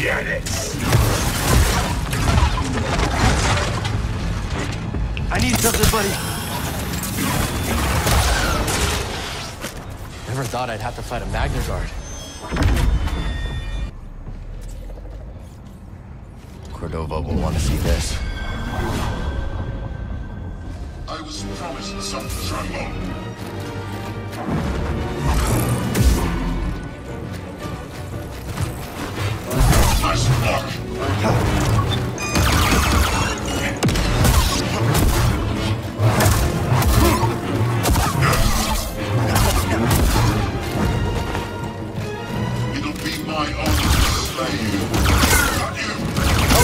Organics. I need something, buddy. Never thought I'd have to fight a Magna Guard. Cordova will want to see this. I was promised some trouble.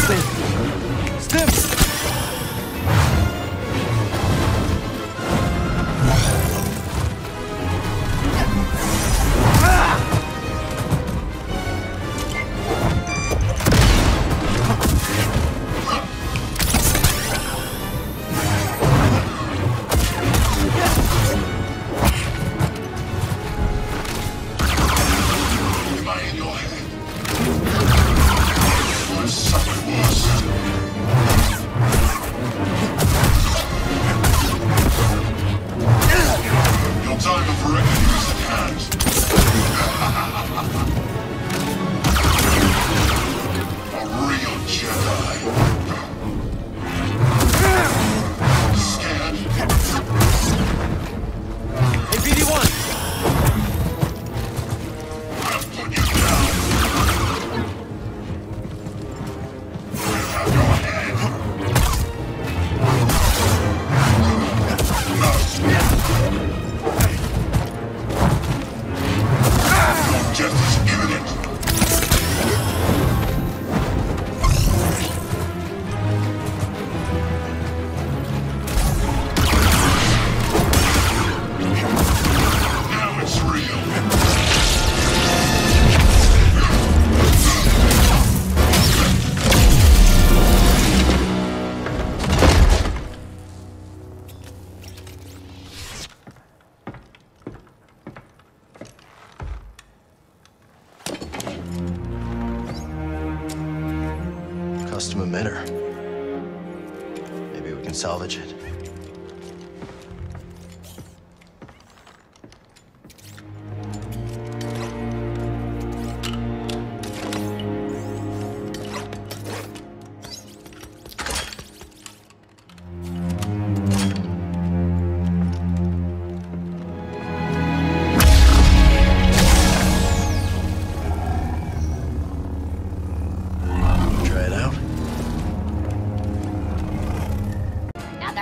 Help me! Custom emitter. Maybe we can salvage it.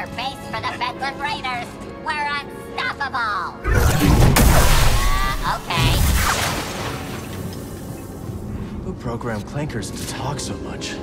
Base for the Bedlam Raiders. We're unstoppable. Uh, okay. Who programmed clankers to talk so much?